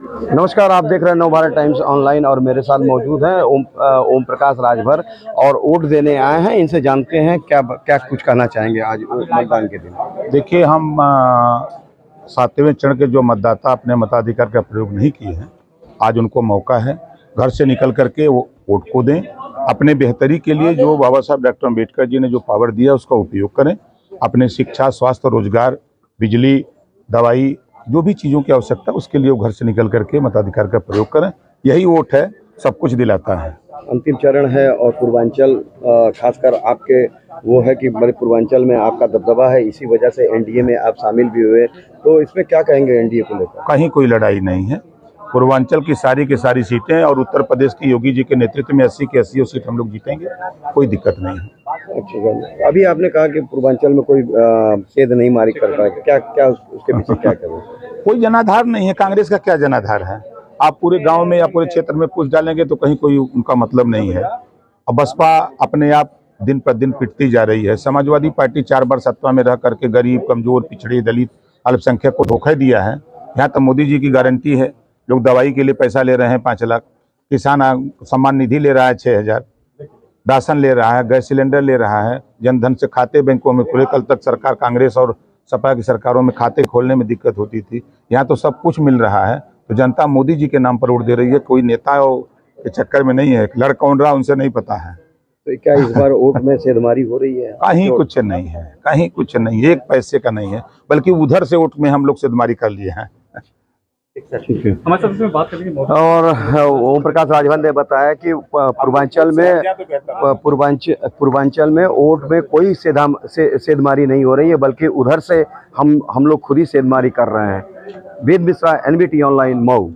नमस्कार, आप देख रहे हैं नव भारत टाइम्स ऑनलाइन और मेरे साथ मौजूद हैं ओम ओम प्रकाश राजभर और वोट देने आए हैं। इनसे जानते हैं क्या क्या कुछ कहना चाहेंगे आज मतदान के दिन। देखिए, हम सातवें चरण के जो मतदाता अपने मताधिकार का प्रयोग नहीं किए हैं, आज उनको मौका है। घर से निकल करके वो वोट को दें। अपने बेहतरी के लिए जो बाबा साहब, डॉक्टर अंबेडकर जी ने जो पावर दिया उसका उपयोग करें। अपने शिक्षा, स्वास्थ्य, रोज़गार, बिजली, दवाई जो भी चीज़ों की आवश्यकता है उसके लिए वो घर से निकल करके मताधिकार का प्रयोग करें। यही वोट है सब कुछ दिलाता है। अंतिम चरण है और पूर्वांचल खासकर आपके वो है कि बड़े पूर्वांचल में आपका दबदबा है इसी वजह से एनडीए में आप शामिल भी हुए। तो इसमें क्या कहेंगे एनडीए को लेकर? कहीं कोई लड़ाई नहीं है। पूर्वांचल की सारी की सारी सीटें और उत्तर प्रदेश की योगी जी के नेतृत्व में अस्सी की अस्सी सीट हम लोग जीतेंगे कोई दिक्कत नहीं है। अच्छा सर अभी आपने कहा कि पूर्वांचल में कोई सेध नहीं मारी कर पाए। क्या क्या उसके पीछे क्या करें कोई जनाधार नहीं है, कांग्रेस का क्या जनाधार है? आप पूरे गाँव में या पूरे क्षेत्र में पूछ डालेंगे तो कहीं कोई उनका मतलब नहीं है। अब बसपा अपने आप दिन पर दिन पिटती जा रही है। समाजवादी पार्टी चार बार सत्ता में रह करके गरीब, कमज़ोर, पिछड़े, दलित, अल्पसंख्यक को धोखा दिया है। यहाँ तो मोदी जी की गारंटी है। लोग दवाई के लिए पैसा ले रहे हैं पाँच लाख। किसान सम्मान निधि ले रहा है छः हज़ार। राशन ले रहा है गैस सिलेंडर ले रहा है जनधन से खाते बैंकों में खुले। कल तक सरकार कांग्रेस और सपा की सरकारों में खाते खोलने में दिक्कत होती थी। यहाँ तो सब कुछ मिल रहा है। तो जनता मोदी जी के नाम पर वोट दे रही है। कोई नेता के चक्कर में नहीं है। लड़ कौन रहा उनसे नहीं पता है। तो क्या इस बार वोट में सेधमारी हो रही है? कहीं कुछ नहीं है कहीं कुछ नहीं है एक पैसे का नहीं है। बल्कि उधर से वोट में हम लोग सिद्धमारी कर लिए हैं। और ओम प्रकाश राजभर ने बताया कि पूर्वांचल में पूर्वांचल पूर्वांचल में वोट में कोई सेधा से, सेधमारी नहीं हो रही है बल्कि उधर से हम हम लोग खुद ही सेधमारी कर रहे हैं। Ved Mishra NBT online Mau.